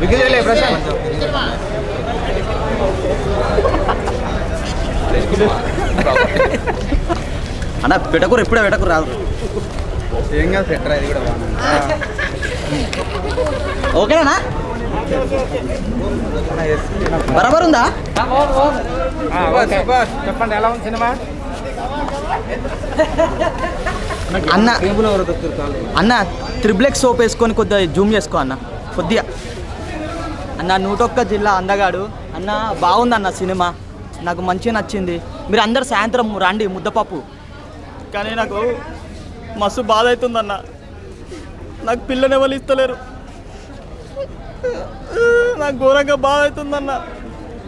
విగ్గులే ప్రశాంత్ అన్న పెట్టకూర ఎప్పుడే పెట్టకూర రాదు. ఏం కాదు సెటర్ అది కూడా ఓకేనా? బరాబర్ ఉందా? చెప్పండి ఎలా ఉంది సినిమా? అన్న అన్న త్రిబ్లెక్స్ సోప్ వేసుకొని కొద్దిగా జూమ్ చేసుకో అన్న. కొద్దిగా. అన్న నూటొక్క జిల్లా అందగాడు. అన్న బాగుంది అన్న సినిమా. నాకు మంచిగా నచ్చింది. మీరు అందరు సాయంత్రం రండి ముద్దపప్పు. కానీ నాకు మస్తు బాధ అవుతుందన్న నాకు పిల్లని ఎవరు ఇస్తలేరు. నాకు ఘోరంగా బాధ అవుతుందన్న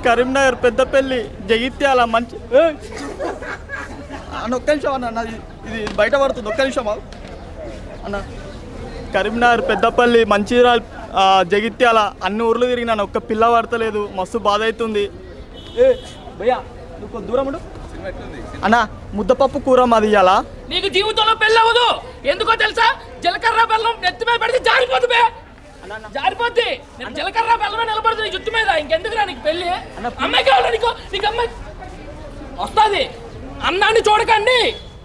కరీంనగర్ పెద్దపల్లి జగిత్యాల మంచి అన్న ఒక్క నిమిషం అన్న ఇది బయట పడుతుంది ఒక్క నిమిషం అన్న కరీంనగర్ పెద్దపల్లి మంచిర్యాల జగిత్యాల అన్ని ఊర్లు తిరిగినాను ఒక్క పిల్ల పడతలేదు. మస్తు బాధ అవుతుంది ఏ భయ్యా నువ్వు దూరం ఉండు. అన్న ముద్దపప్పు కూర మాది ఇయ్యాలా? నీకు జీవితంలో పెళ్ళి అవ్వదు ఎందుకో తెలుసా? జీలకర్ర బెల్లం నెత్తి మీద పెడితే జారిపోద్ది బే. జారిపోద్ది. నేను జీలకర్ర బెల్లమే నిలబడుతుంది జుట్టు మీద. ఇంకెందుకురా నీకు పెళ్ళి? అమ్మాయి కావాలా నీకు? నీకు అమ్మాయి వస్తుంది. అందాన్ని చూడకండి.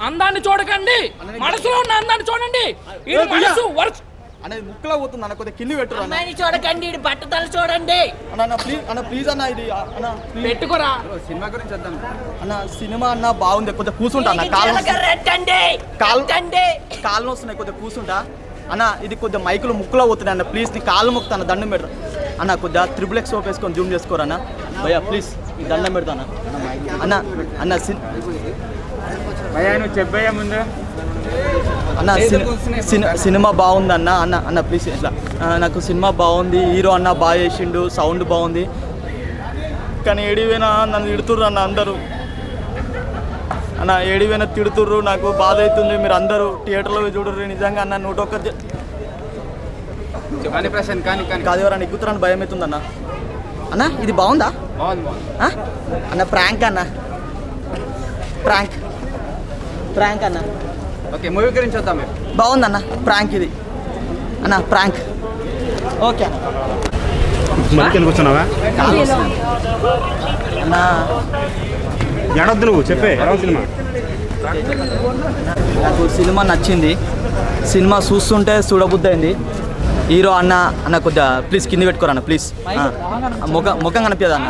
అందాన్ని చూడకండి. మనసులో ఉన్న అందాన్ని చూడండి. ఈ మనసు వరుస అనేది ముక్కలో పోతుంది అన్న కొద్దిగా కింది పెట్టు అన్న. అమ్మాయిని చూడకండి ఈడి బట్టతలు చూడండి. అన్న అన్న ప్లీజ్ అన్న ప్లీజ్ అన్న ఇది అన్న పెట్టుకోరా. సినిమా గురించి వద్దాం. అన్న సినిమా అన్న బాగుంది కొద్దిగా కూర్చుంటా అన్న కాలు కాలు కాళ్ళు వస్తున్నాయి కొద్దిగా కూర్చుంటా అన్న ఇది కొద్దిగా మైకులు ముక్కులో పోతున్నాయి అన్న ప్లీజ్ నీ కాళ్ళు ముక్తాను దండం పెడతా. అన్న కొద్దిగా త్రిబుల్ ఎక్స్ సోప్ వేసుకొని జూమ్ చేసుకోరన్న భయ్యా ప్లీజ్ ఈ దండం పెడతాను అన్న. అన్న సిన్ భయ్యా నువ్వు చెప్పయ్యా ముందు. అన్న సిని- సిని- సినిమా బాగుంది అన్న అన్న అన్న ప్లీజ్ ఇట్లా నాకు సినిమా బాగుంది హీరో అన్న బాగా చేసిండు సౌండ్ బాగుంది. కానీ ఏడిపోయినా నన్ను తిడుతుర్రు అన్న అందరూ. అన్న ఏడిపోయినా తిడుతుర్రు నాకు బాధ అవుతుంది మీరు అందరూ థియేటర్లో చూడరు నిజంగా అన్న నూట ఒక్క కానీ ప్రశాంత్ కానీ కానీ. కాదు ఎవరన్నా ఎక్కుతారని భయం అవుతుంది అన్న. అన్న ఇది బాగుందా? అన్న ప్రాంక్ అన్న. ప్రాంక్ ప్రాంక్ అన్న. ఓకే మూవీ గురించి వద్దాం బాగుందన్న ప్రాంక్ ఇది. అన్న ప్రాంక్ ఓకే అన్న. మరికెళ్ళి కూర్చున్నావా. అన్న. ఏడొద్దు నువ్వు చెప్పే. సినిమా. నాకు సినిమా నచ్చింది. సినిమా చూస్తుంటే చూడబుద్ధి అయింది హీరో అన్న అన్న కొద్దిగా ప్లీజ్ కింద పెట్టుకోరన్న ప్లీజ్ ముఖం ముఖం కనిపించదు అన్న?